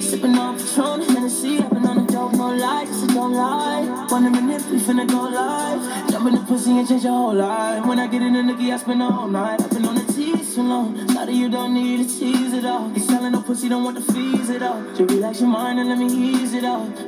Sipping on Patron, Hennessy, I've been on a dope, no lights, so don't lie. Wondering if we finna go live. Jump in the pussy and change your whole life. When I get in the nookie, I spend all night. I've been on the tease too long. Sorry, you don't need to tease it all. You selling no pussy, don't want the fees at all. Just relax your mind and let me ease it all.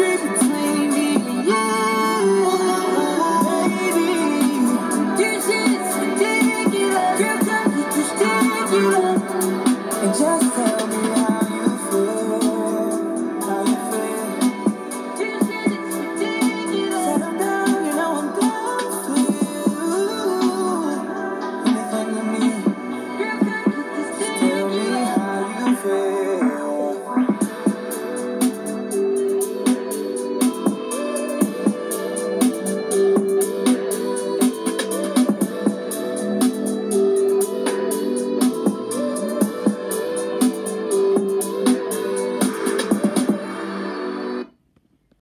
city